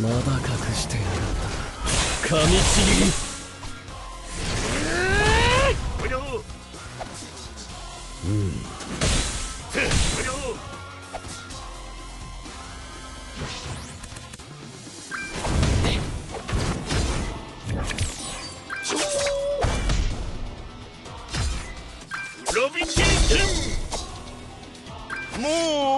まだ隠してやがった。噛みちぎり。ロビンケンもう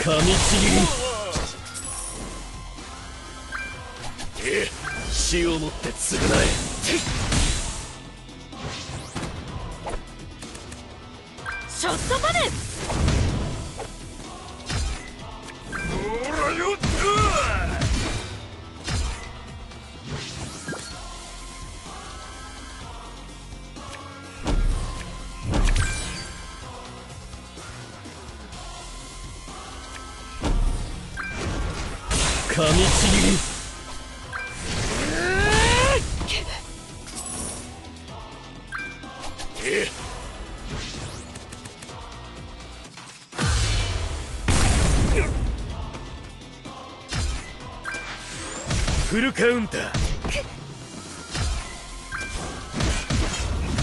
噛みちぎりえ死をもって償え。ショットパネほらよ噛みちぎり。フルカウンター。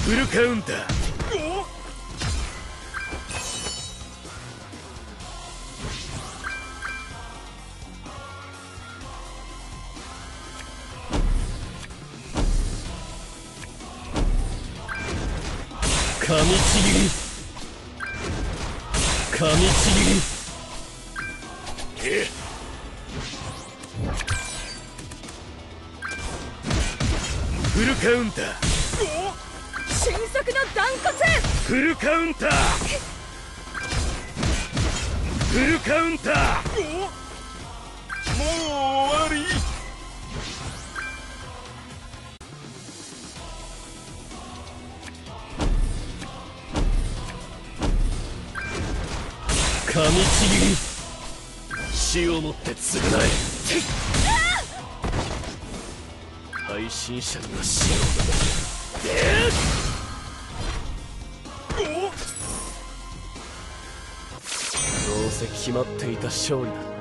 フルカウンター。噛みちぎり噛みちぎりえフルカウンター！迅速の断骨フルカウンター！フルカウンター！噛みちぎり死をもって償え配信者には死をどうせ決まっていた勝利だ。